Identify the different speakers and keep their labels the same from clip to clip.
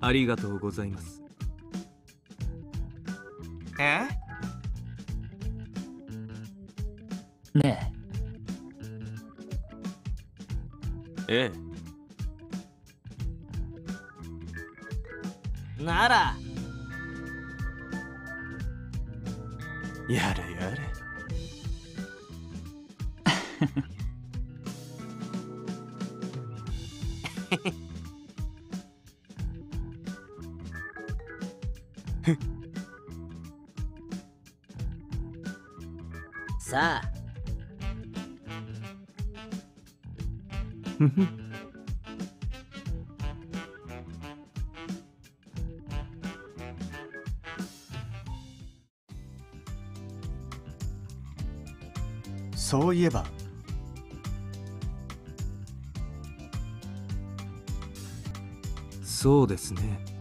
Speaker 1: ありがとうございます。
Speaker 2: え？
Speaker 3: ね
Speaker 1: え。
Speaker 2: えなら。
Speaker 1: やれやれ
Speaker 2: さあ。
Speaker 4: そういえば。
Speaker 1: そうですね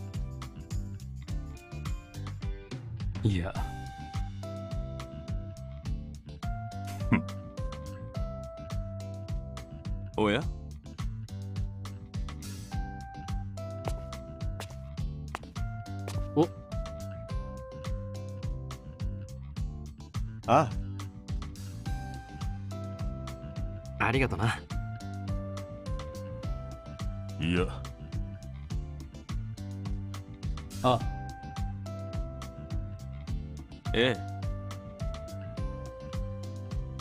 Speaker 1: いや。おや？
Speaker 4: あ。
Speaker 1: ありがとな。い
Speaker 5: や。
Speaker 3: あ
Speaker 1: ええ。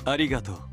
Speaker 1: ありがとう。